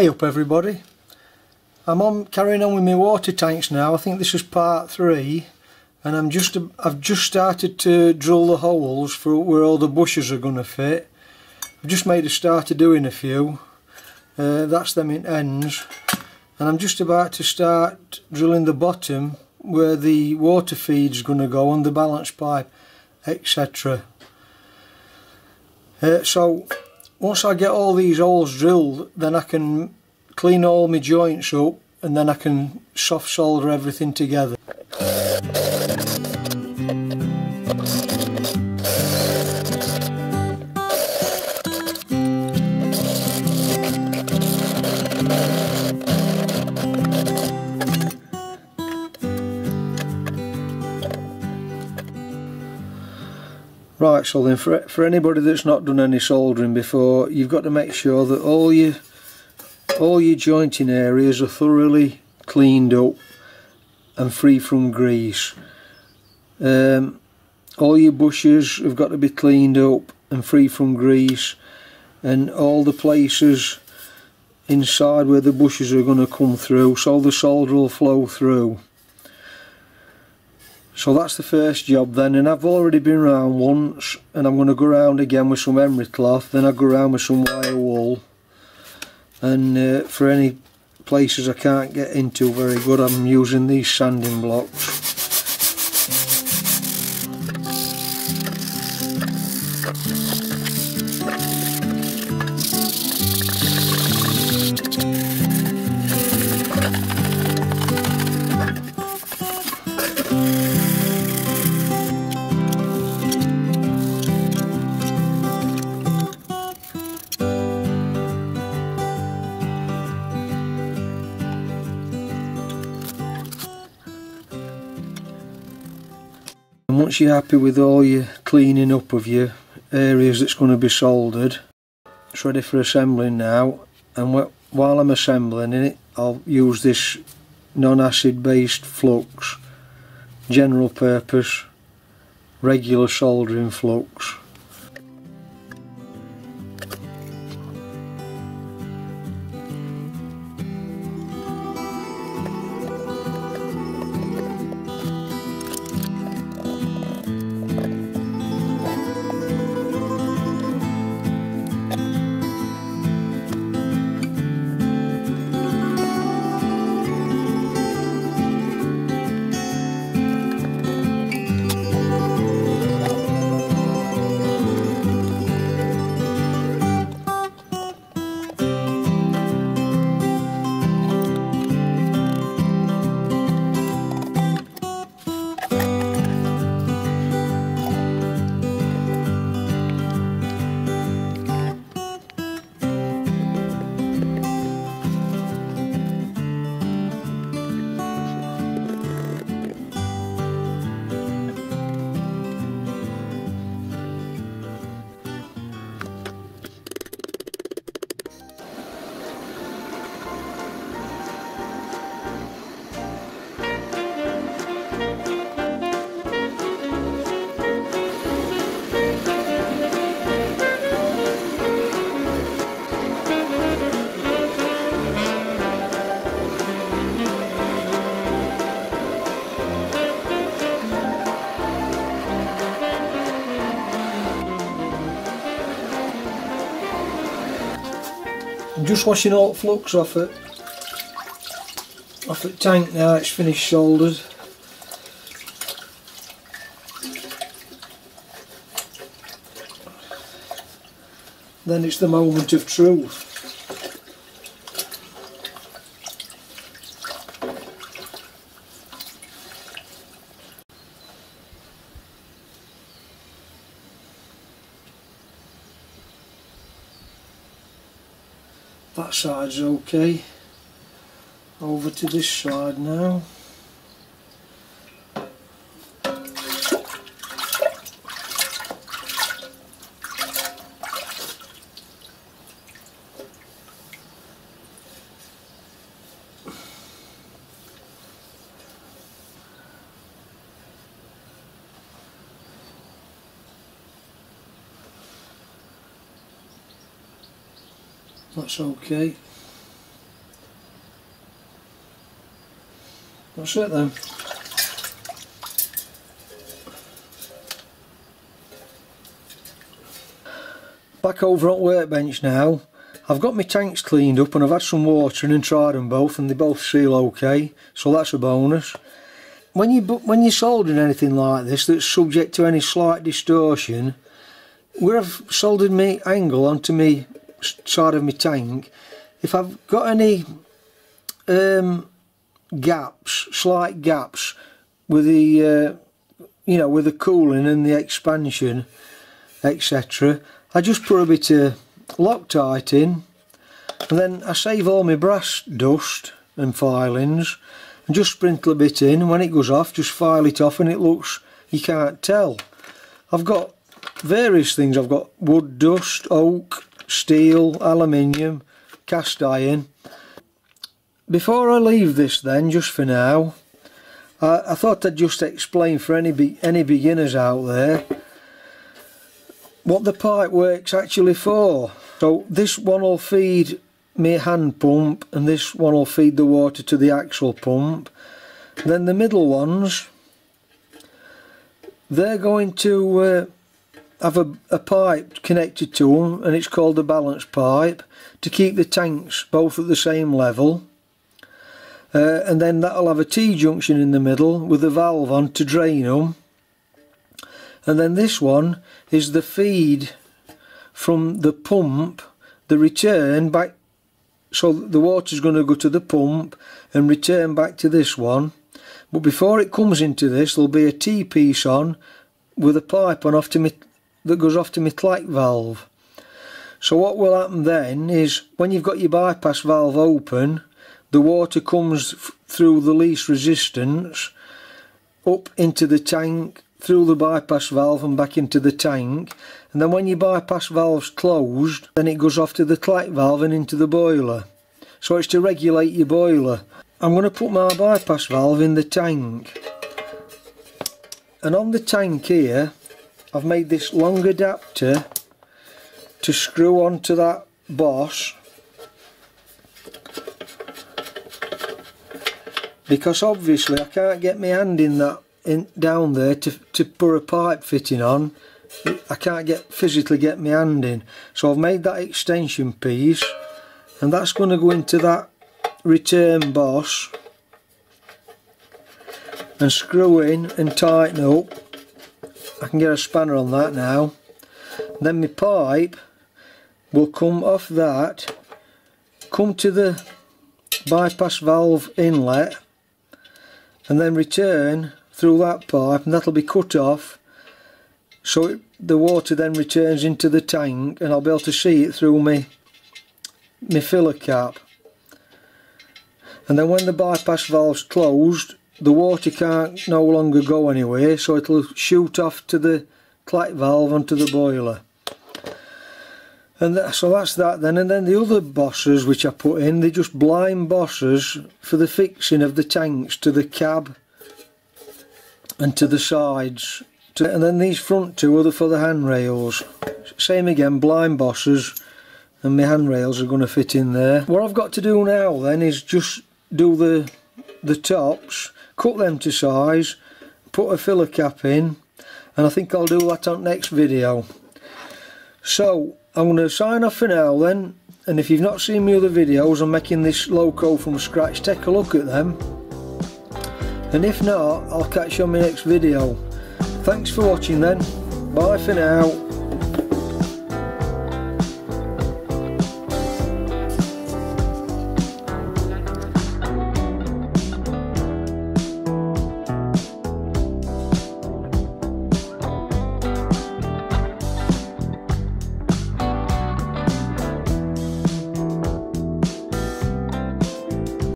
Hey up everybody. I'm on carrying on with my water tanks now. I think this is part three and I'm just I've just started to drill the holes for where all the bushes are going to fit. I've just made a start of doing a few. Uh, that's them in ends and I'm just about to start drilling the bottom where the water feed's going to go on the balance pipe etc. Uh, so once I get all these holes drilled then I can clean all my joints up and then I can soft solder everything together. Right, so then for, for anybody that's not done any soldering before, you've got to make sure that all your all your jointing areas are thoroughly cleaned up and free from grease. Um, all your bushes have got to be cleaned up and free from grease and all the places inside where the bushes are going to come through so the solder will flow through. So that's the first job then and I've already been around once and I'm going to go around again with some emery cloth then I'll go around with some wire wool and uh, for any places I can't get into very good I'm using these sanding blocks. And once you're happy with all your cleaning up of your areas that's going to be soldered, it's ready for assembling now. And while I'm assembling it, I'll use this non-acid based flux, general purpose, regular soldering flux. Just washing all the flux off it off the tank now it's finished soldered then it's the moment of truth that side's okay. Over to this side now that's okay. That's it then. Back over at workbench now. I've got my tanks cleaned up and I've had some watering and tried them both and they both seal okay so that's a bonus. When you when you're soldering anything like this that's subject to any slight distortion where I've soldered my angle onto my side of my tank if I've got any um, gaps, slight gaps with the uh, you know with the cooling and the expansion etc I just put a bit of Loctite in and then I save all my brass dust and filings and just sprinkle a bit in and when it goes off just file it off and it looks you can't tell. I've got various things. I've got wood dust, oak, steel, aluminium, cast iron before I leave this then just for now I, I thought I'd just explain for any be any beginners out there what the pipe works actually for so this one will feed my hand pump and this one will feed the water to the axle pump. Then the middle ones, they're going to uh, have a, a pipe connected to them and it's called a balance pipe to keep the tanks both at the same level. Uh, and then that'll have a T-junction in the middle with a valve on to drain them. And then this one is the feed from the pump the return back so the water is going to go to the pump and return back to this one but before it comes into this there'll be a T-piece on with a pipe on off to that goes off to my clack valve. So what will happen then is when you've got your bypass valve open the water comes through the least resistance up into the tank through the bypass valve and back into the tank. And then when your bypass valve's closed then it goes off to the clack valve and into the boiler. So it's to regulate your boiler. I'm going to put my bypass valve in the tank. And on the tank here I've made this long adapter to screw onto that boss because obviously I can't get my hand in that in down there to, to put a pipe fitting on. I can't get physically get my hand in. So I've made that extension piece and that's going to go into that return boss and screw in and tighten up I can get a spanner on that now. Then my pipe will come off that come to the bypass valve inlet and then return through that pipe and that'll be cut off so it, the water then returns into the tank and I'll be able to see it through my, my filler cap. And then when the bypass valve's closed the water can't no longer go anywhere so it'll shoot off to the clack valve onto the boiler. And that, so that's that then. And then the other bosses which I put in they're just blind bosses for the fixing of the tanks to the cab and to the sides. To, and then these front two are for the handrails. Same again blind bosses and my handrails are going to fit in there. What I've got to do now then is just do the the tops cut them to size put a filler cap in and I think I'll do that on next video. So I'm going to sign off for now then and if you've not seen my other videos I'm making this loco from scratch. Take a look at them. And if not I'll catch you on my next video. Thanks for watching then. Bye for now